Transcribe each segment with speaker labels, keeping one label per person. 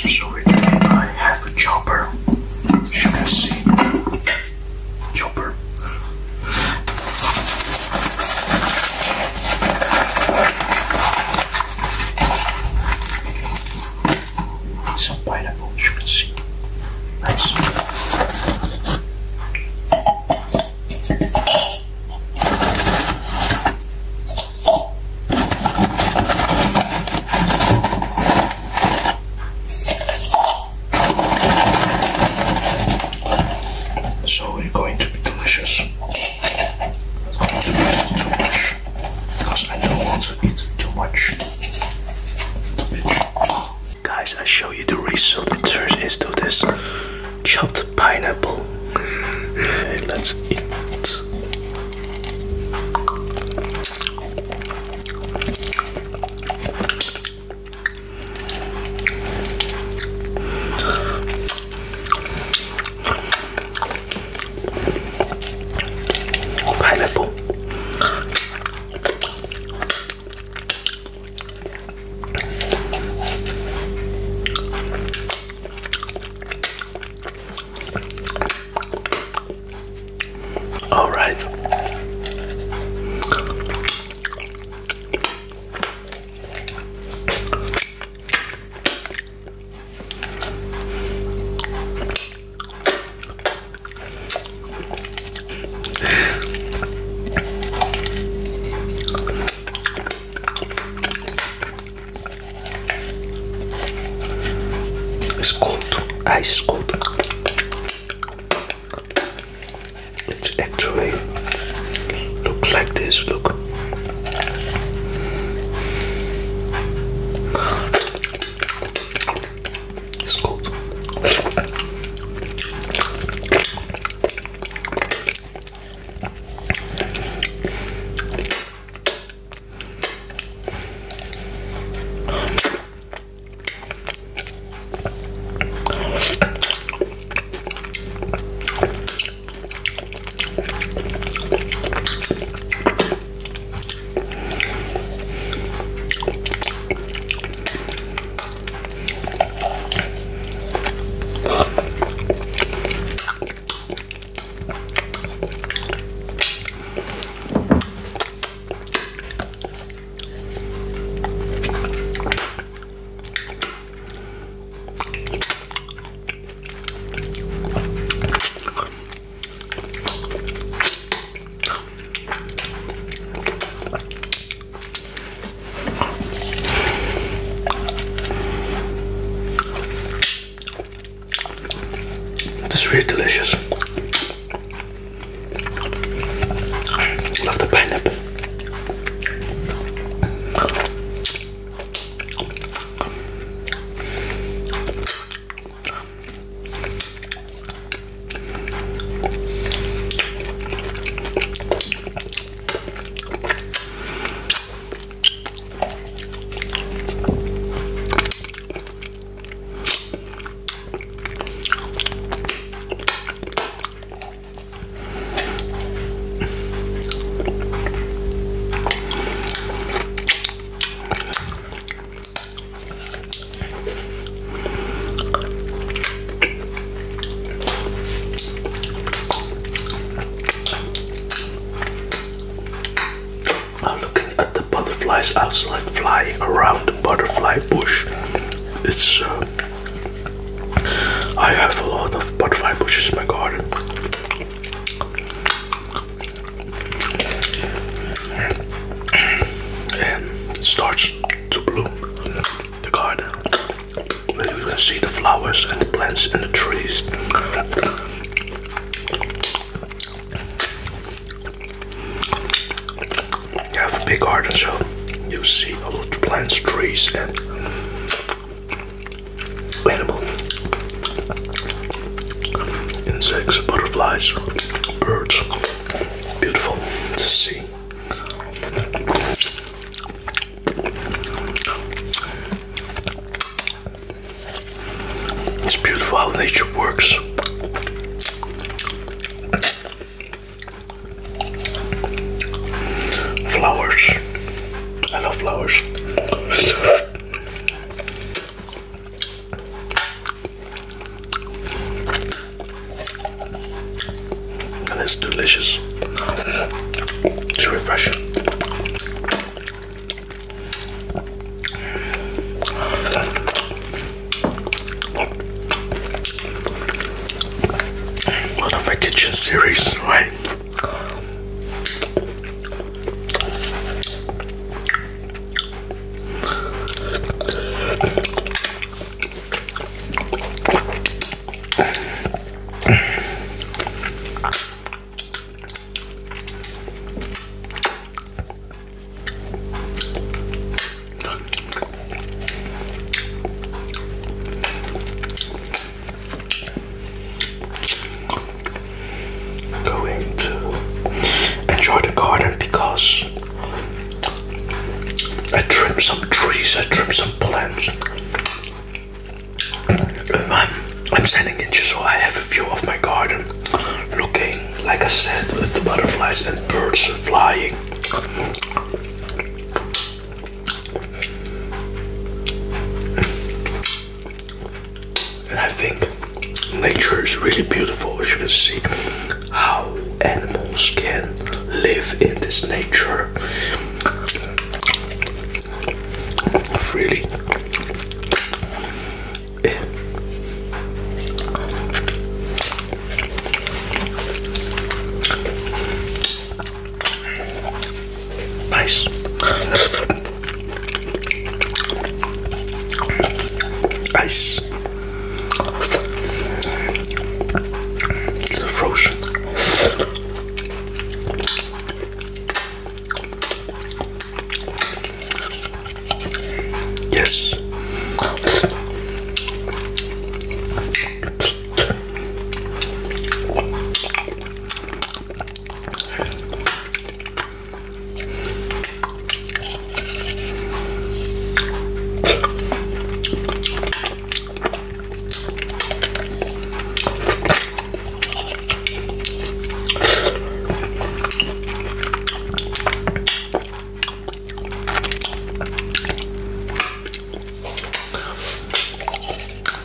Speaker 1: Christmas over I have a chopper. As you can see, chopper. Some pineapple, as you can see. Nice. So it's going to be delicious. Not going to be too much because I don't want to eat too much. Guys, I show you the result. It turns into this chopped pineapple. Okay, let's eat. Pineapple. All right. Outside flying around the butterfly bush. It's uh, I have a lot of butterfly bushes in my garden. And it starts to bloom the garden. You can see the flowers and the plants and the trees. You have a big garden, so you see a lot of plants, trees, and animals, insects, butterflies, birds. Because I trimmed some trees, I trimmed some plants. I'm, I'm standing in just so I have a view of my garden, looking, like I said, at the butterflies and birds flying. And I think nature is really beautiful as you can see how animals can live in this nature freely. Yeah.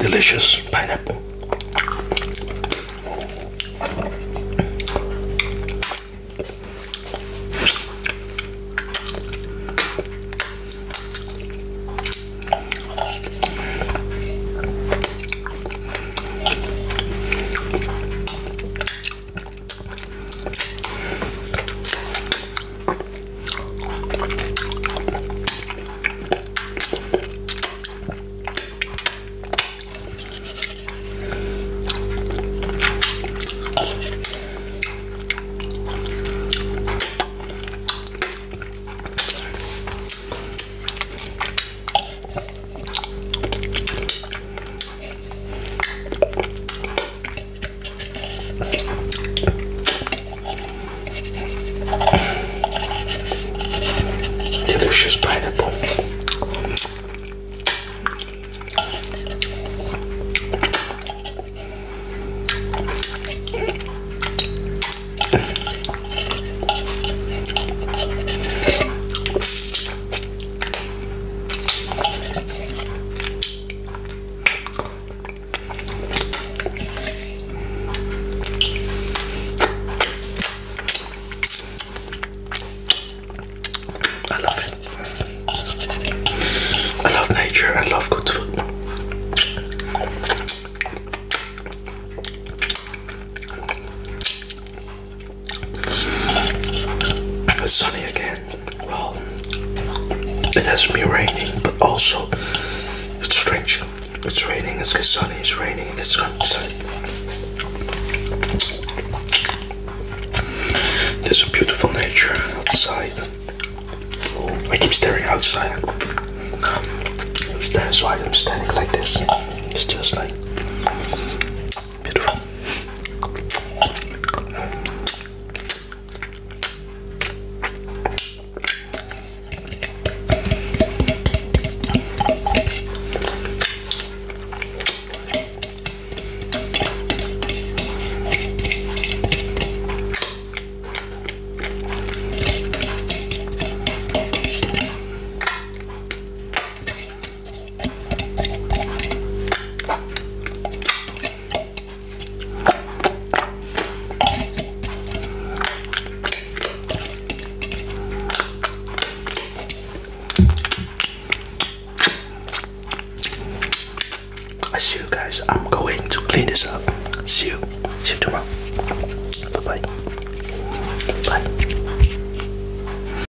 Speaker 1: Delicious pineapple. It's sunny again. Well, it has been raining, but also it's strange. It's raining, it's gets sunny, it's raining, it's sunny. There's a beautiful nature outside. I keep staring outside. That's why I'm standing like this. It's just like